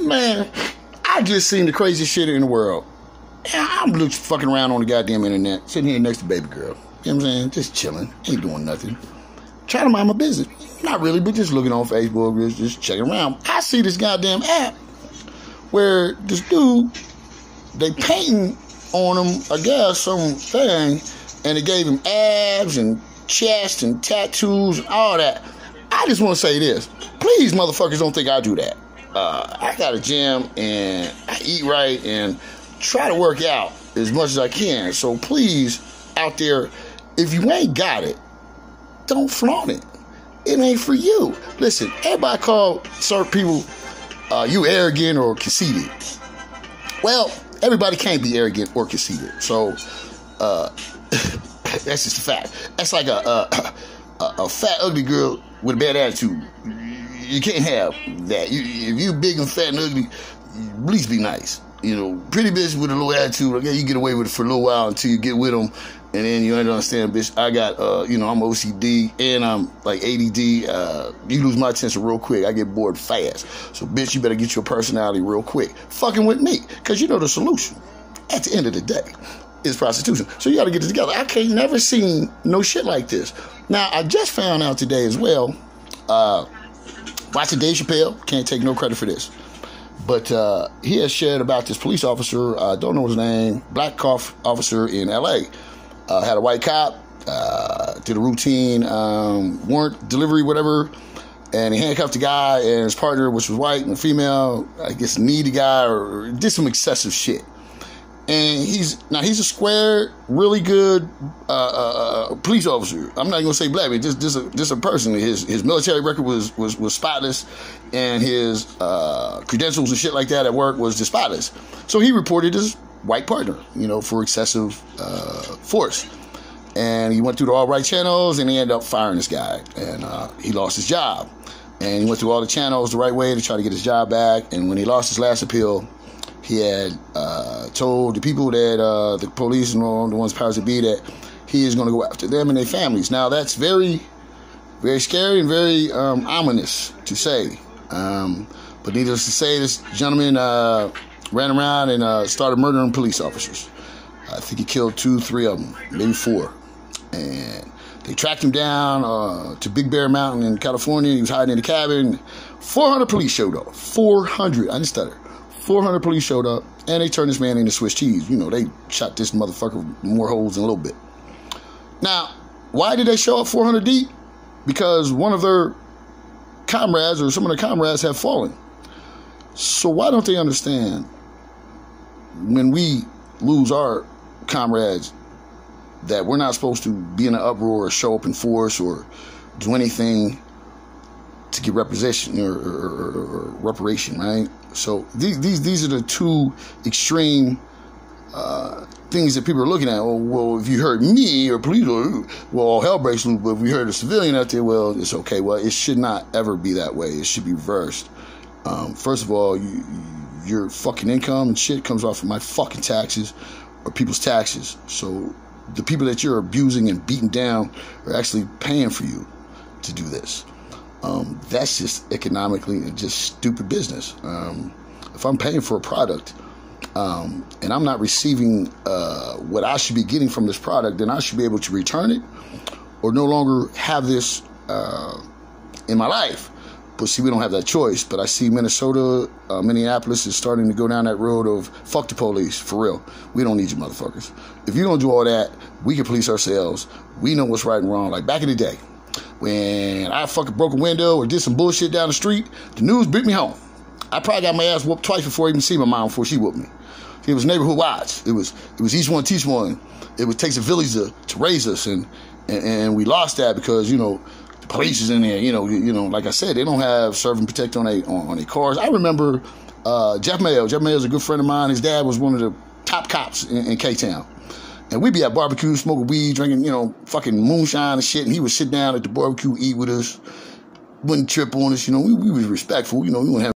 Man, I just seen the craziest shit in the world. And I'm just fucking around on the goddamn internet, sitting here next to baby girl. You know what I'm saying? Just chilling, ain't doing nothing. Trying to mind my business. Not really, but just looking on Facebook, just, just checking around. I see this goddamn app where this dude, they painting on him, I guess, some thing, and it gave him abs and chest and tattoos and all that. I just want to say this. Please, motherfuckers, don't think I do that. Uh, I got a gym and I eat right and try to work out as much as I can. So please, out there, if you ain't got it, don't flaunt it. It ain't for you. Listen, everybody call certain people uh, you arrogant or conceited. Well, everybody can't be arrogant or conceited. So uh, that's just a fact. That's like a, a, a, a fat, ugly girl with a bad attitude. You can't have that. You, if you big and fat and ugly, at least be nice. You know, pretty bitch with a low attitude. Okay, you get away with it for a little while until you get with them, and then you understand, bitch. I got, uh, you know, I'm OCD and I'm like ADD. Uh, you lose my attention real quick. I get bored fast. So, bitch, you better get your personality real quick. Fucking with me, cause you know the solution. At the end of the day, is prostitution. So you got to get it together. I can't never seen no shit like this. Now I just found out today as well. Uh, watching Dave Chappelle, can't take no credit for this. But uh, he has shared about this police officer, I uh, don't know his name, black cop officer in LA. Uh, had a white cop, uh, did a routine um, warrant delivery, whatever, and he handcuffed the guy and his partner, which was white and female, I guess needy guy, or did some excessive shit and he's now he's a square, really good uh, uh, uh police officer. I'm not gonna say black, but just just a, just a person. His his military record was was was spotless, and his uh, credentials and shit like that at work was just spotless. So he reported his white partner, you know, for excessive uh, force, and he went through the all right channels, and he ended up firing this guy, and uh, he lost his job. And he went through all the channels the right way to try to get his job back. And when he lost his last appeal, he had uh, told the people that uh, the police and all the ones powers to be that he is going to go after them and their families. Now that's very, very scary and very um, ominous to say. Um, but needless to say, this gentleman uh, ran around and uh, started murdering police officers. I think he killed two, three of them, maybe four. And they tracked him down uh, to Big Bear Mountain in California. He was hiding in a cabin. 400 police showed up. 400. I didn't stutter. 400 police showed up and they turned this man into Swiss cheese. You know, they shot this motherfucker more holes than a little bit. Now, why did they show up 400 deep? Because one of their comrades or some of their comrades have fallen. So why don't they understand when we lose our comrades that we're not supposed to be in an uproar or show up in force or do anything to get representation or, or, or, reparation, right? So these these these are the two extreme uh, things that people are looking at. Well, well, if you hurt me or police, well, hell breaks loose. But if we hurt a civilian out there, well, it's okay. Well, it should not ever be that way. It should be reversed. Um, first of all, you, your fucking income and shit comes off of my fucking taxes or people's taxes. So the people that you're abusing and beating down are actually paying for you to do this. Um, that's just economically just stupid business. Um, if I'm paying for a product um, and I'm not receiving uh, what I should be getting from this product, then I should be able to return it or no longer have this uh, in my life. But see, we don't have that choice. But I see Minnesota, uh, Minneapolis is starting to go down that road of fuck the police, for real. We don't need you motherfuckers. If you don't do all that, we can police ourselves. We know what's right and wrong. Like back in the day, when I fucking broke a window or did some bullshit down the street, the news beat me home. I probably got my ass whooped twice before I even see my mom before she whooped me. It was neighborhood watch. It was it was each one teach one. It was takes a village to, to raise us, and, and and we lost that because you know the police is in there. You know you know like I said, they don't have serve and protect on a on, on their cars. I remember uh, Jeff Mayo. Jeff Mayo is a good friend of mine. His dad was one of the top cops in, in K Town. And we'd be at barbecue, smoking weed, drinking, you know, fucking moonshine and shit. And he would sit down at the barbecue, eat with us, wouldn't trip on us. You know, we, we was respectful. You know, we wouldn't have